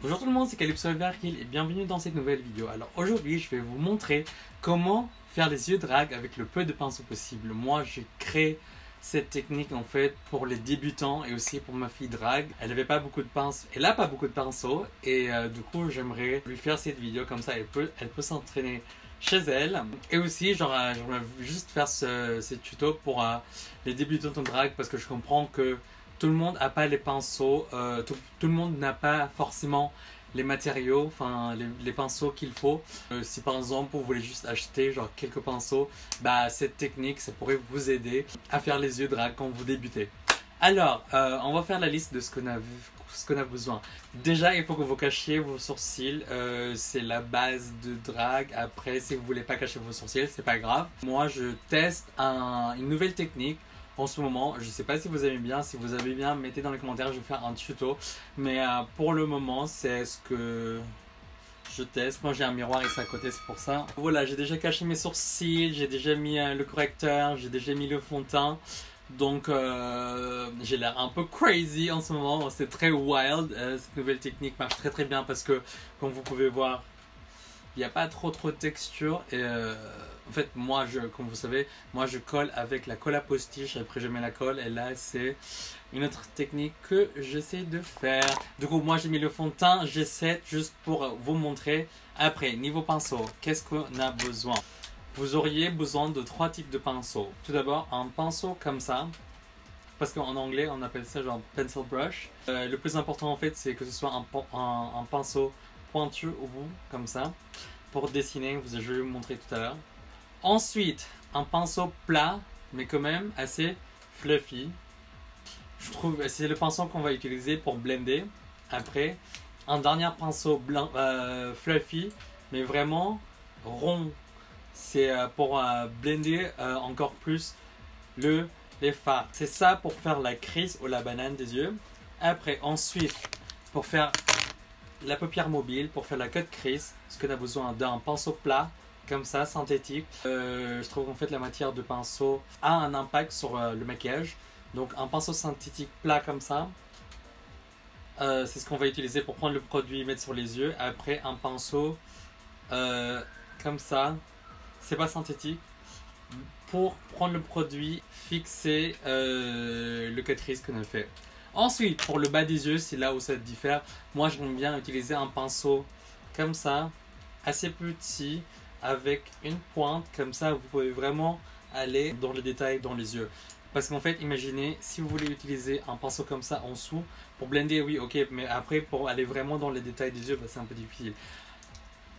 Bonjour tout le monde, c'est Calypso Everkill et bienvenue dans cette nouvelle vidéo. Alors aujourd'hui, je vais vous montrer comment faire les yeux drag avec le peu de pinceau possible. Moi, j'ai créé cette technique en fait pour les débutants et aussi pour ma fille drag. Elle n'avait pas beaucoup de pinceaux, elle a pas beaucoup de pinceaux et euh, du coup, j'aimerais lui faire cette vidéo comme ça. Elle peut, elle peut s'entraîner chez elle. Et aussi, euh, j'aimerais juste faire ce, ce tuto pour euh, les débutants en drag parce que je comprends que tout le monde n'a pas les pinceaux, euh, tout, le monde n'a pas forcément les matériaux, enfin les, pinceaux qu'il faut. Euh, si par exemple vous voulez juste acheter genre quelques pinceaux, bah cette technique ça pourrait vous aider à faire les yeux drag quand vous débutez. Alors, euh, on va faire la liste de ce qu'on a, besoin. Déjà, il faut que vous cachiez vos sourcils. C'est la base de drag. Après, si vous voulez pas cacher vos sourcils, c'est pas grave. Moi, je teste un, une nouvelle technique en ce moment. Je sais pas si vous aimez bien. Si vous avez bien, mettez dans les commentaires. Je vais faire un tuto. Mais euh, pour le moment, c'est ce que je teste. Moi, j'ai un miroir ici à côté, c'est pour ça. Voilà, j'ai déjà caché mes sourcils. J'ai déjà mis euh, le correcteur. J'ai déjà mis le fond de teint. Donc euh, j'ai l'air un peu crazy en ce moment, c'est très wild. Cette nouvelle technique marche très très bien parce que comme vous pouvez voir, il n'y a pas trop trop de texture. Et en fait moi, je, comme vous savez, moi je colle avec la colle à postiche, après je mets la colle et là c'est une autre technique que j'essaie de faire. Du coup moi j'ai mis le fond de teint, j'essaie juste pour vous montrer. Après, niveau pinceau, qu'est-ce qu'on a besoin? Vous auriez besoin de trois types de pinceaux. Tout d'abord, un pinceau comme ça, parce qu'en anglais, on appelle ça genre pencil brush. Euh, le plus important en fait, c'est que ce soit un, un, un, pinceau pointu au bout, comme ça, pour dessiner. Je vais vous montrer tout à l'heure. Ensuite, un pinceau plat, mais quand même assez fluffy. Je trouve c'est le pinceau qu'on va utiliser pour blender. Après, un dernier pinceau euh, fluffy, mais vraiment rond c'est euh, pour euh, blender encore plus le, les fards. C'est ça pour faire la crise ou la banane des yeux. Après, ensuite, pour faire la paupière mobile, pour faire la cut crease, ce qu'on a besoin d'un pinceau plat, comme ça, synthétique. Euh, je trouve qu'en fait la matière de pinceau a un impact sur euh, le maquillage. Donc un pinceau synthétique plat comme ça, euh, c'est ce qu'on va utiliser pour prendre le produit et mettre sur les yeux. Après un pinceau comme ça, c'est pas synthétique. Pour prendre le produit, fixer le catrice qu'on a fait. Ensuite, pour le bas des yeux, c'est là où ça diffère. Moi, j'aime bien utiliser un pinceau comme ça, assez petit, avec une pointe. Comme ça, vous pouvez vraiment aller dans le détail dans les yeux. Parce qu'en fait, imaginez, si vous voulez utiliser un pinceau comme ça en dessous, pour blender, oui, ok, mais après, pour aller vraiment dans les détails des yeux, bah, c'est un peu difficile.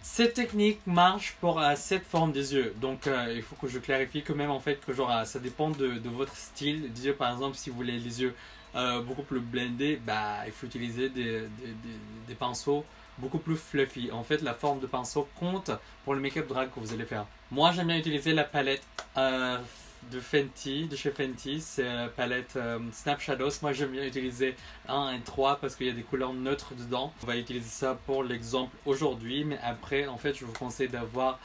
Cette technique marche pour cette forme des yeux. Donc euh, il faut que je clarifie quand même en fait que genre ça dépend de, votre style des yeux. Par exemple, si vous voulez les yeux euh, beaucoup plus blendés, bah il faut utiliser des, pinceaux beaucoup plus fluffy. En fait, la forme de pinceau compte pour le make-up drag que vous allez faire. Moi, j'aime bien utiliser la palette de Fenty, de chez Fenty, c'est la palette euh, Snap Shadows. Moi j'aime bien utiliser 1 et 3 parce qu'il y a des couleurs neutres dedans. On va utiliser ça pour l'exemple aujourd'hui, mais après en fait je vous conseille d'avoir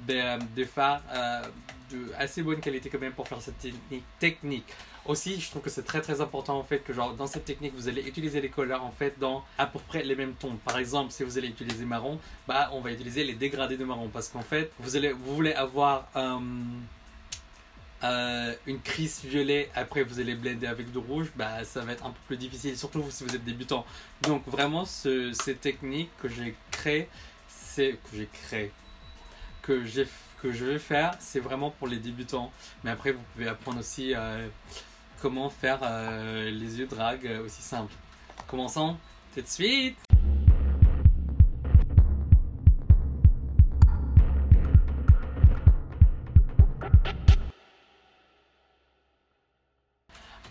des, euh, des fards euh, de assez bonne qualité quand même pour faire cette technique. Aussi, je trouve que c'est très très important en fait que genre dans cette technique vous allez utiliser les couleurs en fait dans à peu près les mêmes tons. Par exemple, si vous allez utiliser marron, bah on va utiliser les dégradés de marron parce qu'en fait vous allez vous voulez avoir euh, euh, une crise violet, après vous allez blender avec du rouge, bah ça va être un peu plus difficile, surtout si vous êtes débutant. Donc vraiment, ce, ces techniques que j'ai créées, c'est que j'ai créé, que j'ai que je vais faire, c'est vraiment pour les débutants. Mais après, vous pouvez apprendre aussi euh, comment faire euh, les yeux drag aussi simple. Commençons tout de suite.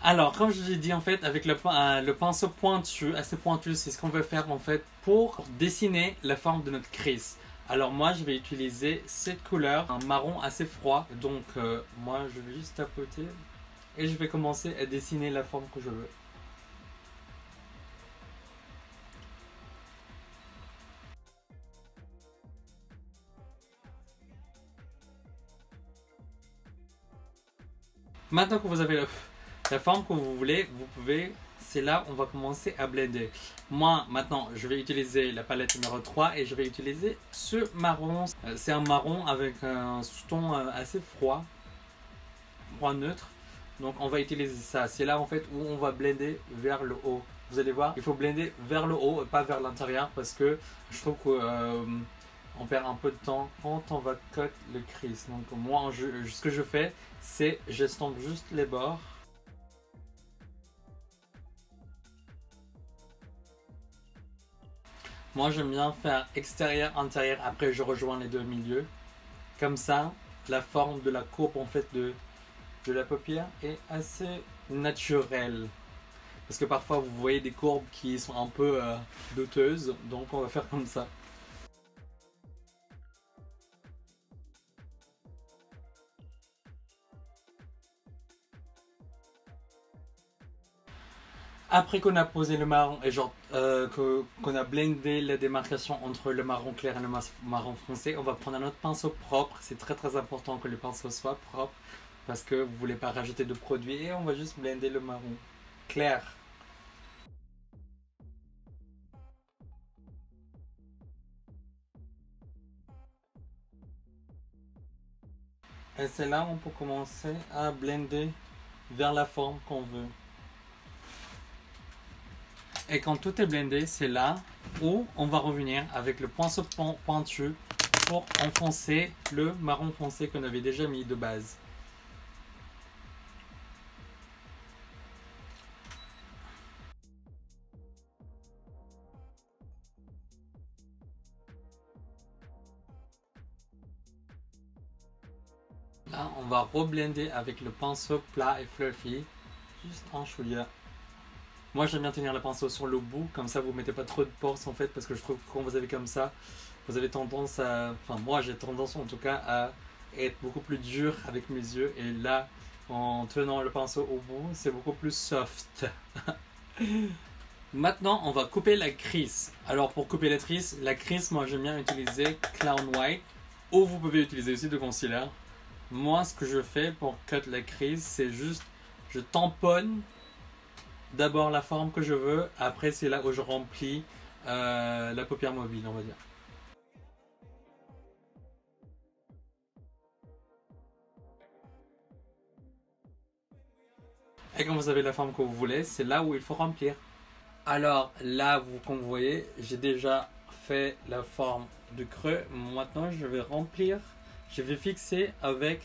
Alors, comme je l'ai dit, en fait, avec le, euh, le, pinceau pointu, assez pointu, c'est ce qu'on veut faire, en fait, pour dessiner la forme de notre crise. Alors, moi, je vais utiliser cette couleur, un marron assez froid. Donc, euh, moi, je vais juste tapoter et je vais commencer à dessiner la forme que je veux. Maintenant que vous avez la forme que vous voulez, vous pouvez c'est là on va commencer à blender. Moi, maintenant, je vais utiliser la palette numéro 3 et je vais utiliser ce marron. Euh, c'est un marron avec un sous-ton euh, assez froid, froid neutre. Donc on va utiliser ça. C'est là en fait où on va blender vers le haut. Vous allez voir, il faut blender vers le haut et pas vers l'intérieur parce que je trouve qu'on euh, perd un peu de temps quand on va cut le crease. Donc moi, ce que je fais, c'est j'estompe juste les bords. Moi, j'aime bien faire extérieur, intérieur. Après, je rejoins les deux milieux. Comme ça, la forme de la courbe en fait de de la paupière est assez naturelle. Parce que parfois vous voyez des courbes qui sont un peu euh, douteuses, donc on va faire comme ça. Après qu'on a posé le marron et genre euh, qu'on a blendé la démarcation entre le marron clair et le marron foncé, on va prendre un autre pinceau propre. C'est très très important que le pinceau soit propre parce que vous voulez pas rajouter de produits et on va juste blender le marron clair. Et c'est là où on peut commencer à blender vers la forme qu'on veut. Et quand tout est blendé, c'est là où on va revenir avec le pinceau pointu pour enfoncer le marron foncé qu'on avait déjà mis de base. Là, on va reblender avec le pinceau plat et fluffy. Juste un chouïa. Moi, j'aime bien tenir le pinceau sur le bout, comme ça vous mettez pas trop de porce en fait, parce que je trouve que quand vous avez comme ça, vous avez tendance à. Enfin, moi j'ai tendance en tout cas à être beaucoup plus dur avec mes yeux, et là, en tenant le pinceau au bout, c'est beaucoup plus soft. Maintenant, on va couper la crise. Alors, pour couper la crise, la crise, moi j'aime bien utiliser Clown White, ou vous pouvez utiliser aussi de concealer. Moi, ce que je fais pour cut la crise, c'est juste, je tamponne d'abord la forme que je veux, après c'est là où je remplis euh, la paupière mobile, on va dire. Et quand vous avez la forme que vous voulez, c'est là où il faut remplir. Alors là, vous, comme vous voyez, j'ai déjà fait la forme de creux. Maintenant, je vais remplir je vais fixer avec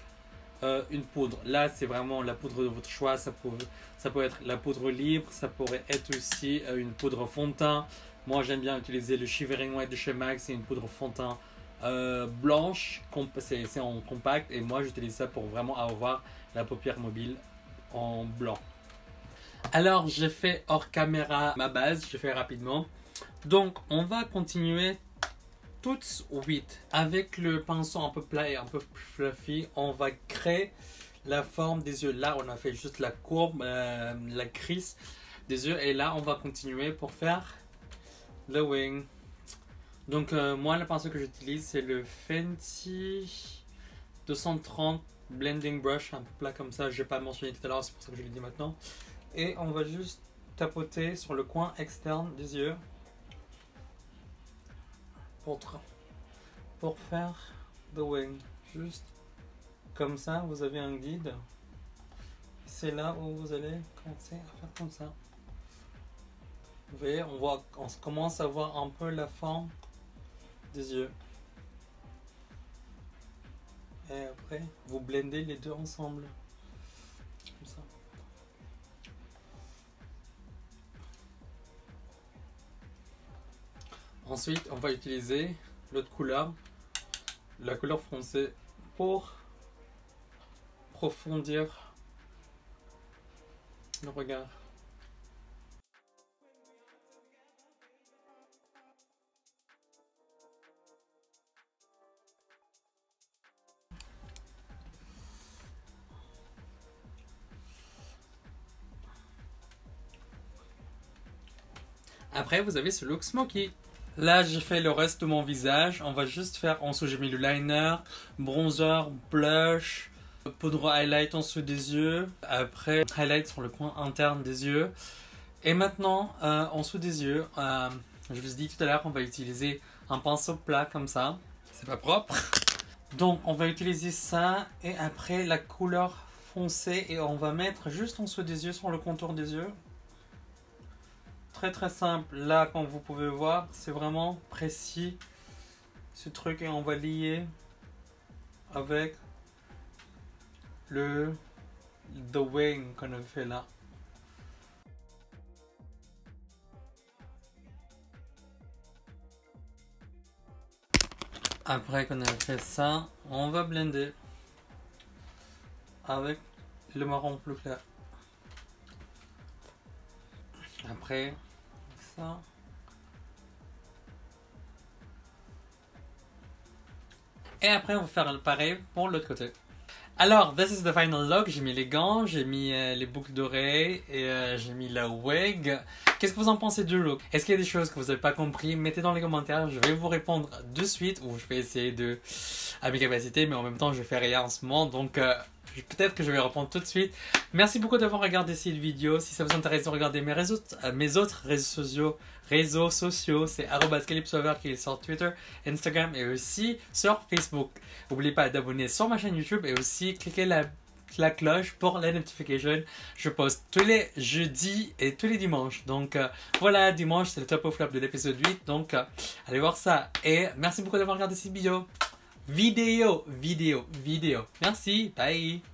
euh, une poudre. Là, c'est vraiment la poudre de votre choix. Ça peut, ça peut être la poudre libre, ça pourrait être aussi euh, une poudre fond. Moi, j'aime bien utiliser le Shivering White de chez MAC. C'est une poudre fond euh, blanche, c'est en compact. Et moi, j'utilise ça pour vraiment avoir la paupière mobile en blanc. Alors, j'ai fait hors caméra ma base. Je fais rapidement. Donc, on va continuer toutes 8. Avec le pinceau un peu plat et un peu fluffy, on va créer la forme des yeux. Là, on a fait juste la courbe, euh, la crise des yeux. Et là, on va continuer pour faire le wing. Donc, euh, moi, le pinceau que j'utilise, c'est le Fenty 230 Blending Brush, un peu plat comme ça. Je n'ai pas mentionné tout à l'heure, c'est pour ça que je le dis maintenant. Et on va juste tapoter sur le coin externe des yeux pour, pour faire the wing. Juste comme ça, vous avez un guide. C'est là où vous allez commencer à faire comme ça. Vous voyez, on, voit, on commence à voir un peu la forme des yeux. Et après, vous blendez les deux ensemble. Ensuite, on va utiliser l'autre couleur, la couleur foncée, pour profondir le regard. Après, vous avez ce look smoky. Là, j'ai fait le reste de mon visage. On va juste faire en dessous, j'ai mis le liner, bronzer, blush, poudre highlight en dessous des yeux. Après, highlight sur le coin interne des yeux. Et maintenant, euh, en dessous des yeux, euh, je vous ai dit tout à l'heure qu'on va utiliser un pinceau plat comme ça. C'est pas propre. Donc on va utiliser ça et après la couleur foncée et on va mettre juste en dessous des yeux, sur le contour des yeux. Très très simple. Là, comme vous pouvez voir, c'est vraiment précis ce truc et on va lier avec le the wing qu'on a fait là. Après qu'on a fait ça, on va blender avec le marron plus clair. Et après, on va faire pareil pour l'autre côté. Alors, this is the final look. J'ai mis les gants, j'ai mis euh, les boucles d'oreilles et euh, j'ai mis la wig. Qu'est-ce que vous en pensez du look? Est-ce qu'il y a des choses que vous n'avez pas compris? Mettez dans les commentaires. Je vais vous répondre de suite ou je vais essayer de à mes capacités, mais en même temps, je fais rien en ce moment, donc euh, peut-être que je vais répondre tout de suite. Merci beaucoup d'avoir regardé cette vidéo. Si ça vous intéresse de regarder mes, mes autres réseaux sociaux, réseaux sociaux, c'est qui est sur Twitter, Instagram et aussi sur Facebook. N'oubliez pas d'abonner sur ma chaîne YouTube et aussi cliquez la, la cloche pour les notifications. Je poste tous les jeudis et tous les dimanches. Donc euh, voilà, dimanche c'est le top of flop de l'épisode 8. Donc euh, allez voir ça. Et merci beaucoup d'avoir regardé cette vidéo. Vidéo, vidéo, vidéo. Merci, bye.